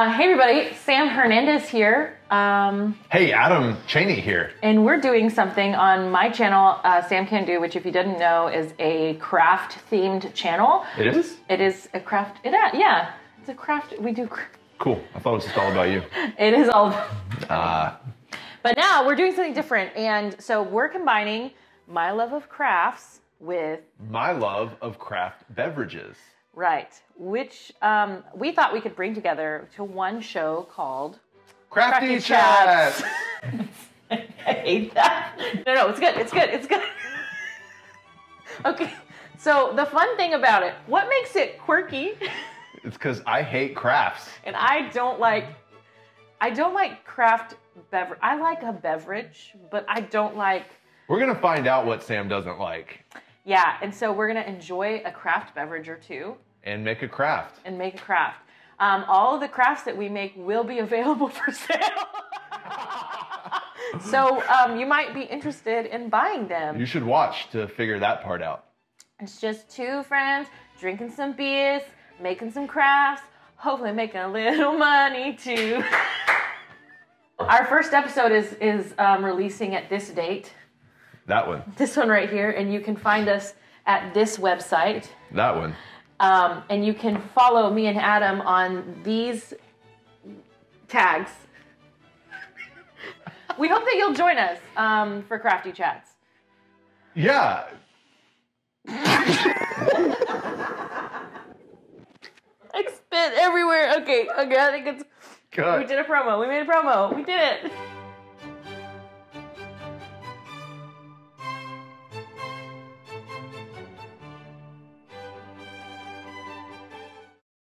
Uh, hey everybody, Sam Hernandez here. Um, Hey, Adam Chaney here. and we're doing something on my channel, uh, Sam Can Do, which if you didn't know is a craft themed channel. It is? It is a craft, it, uh, yeah, it's a craft, we do, Cool. I thought it was just all about you. it is all, Uh, but now we're doing something different. And so we're combining my love of crafts with, my love of craft beverages. Right, which um, we thought we could bring together to one show called Crafty, Crafty Chats. Chats. I hate that. No, no, it's good. It's good. It's good. okay. So the fun thing about it, what makes it quirky? It's because I hate crafts. and I don't like I don't like craft beverage. I like a beverage, but I don't like We're going to find out what Sam doesn't like yeah, and so we're gonna enjoy a craft beverage or two and make a craft. and make a craft. Um, all of the crafts that we make will be available for sale. so um, you might be interested in buying them. You should watch to figure that part out. It's just two friends drinking some beers, making some crafts, hopefully making a little money too. Our first episode is is um, releasing at this date, That one. this one right here, and you can find us at this website. That one. Um, and you can follow me and Adam on these tags. we hope that you'll join us um, for Crafty Chats. Yeah. I spit everywhere. Okay, okay, I think it's. Good. We did a promo. We made a promo. We did it.